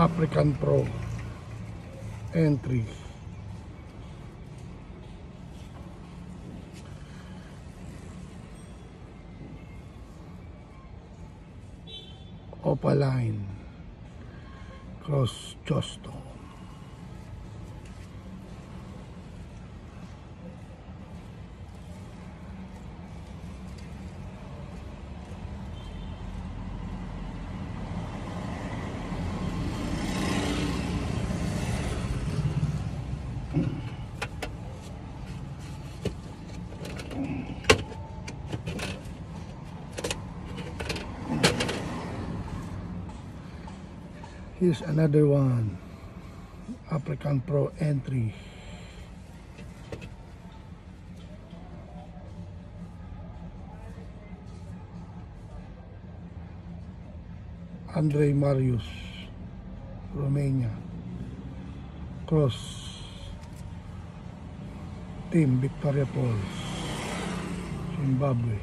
African Pro entry. Opaline Cross Justo. Here's another one. African Pro entry. Andre Marius, Romania. Cross. Team Victoria Falls, Zimbabwe.